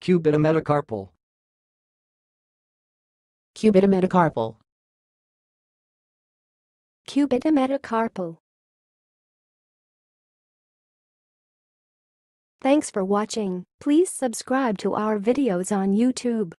Cubita metacarpal. Cubita metacarpal. Cubita metacarpal. Thanks for watching. Please subscribe to our videos on YouTube.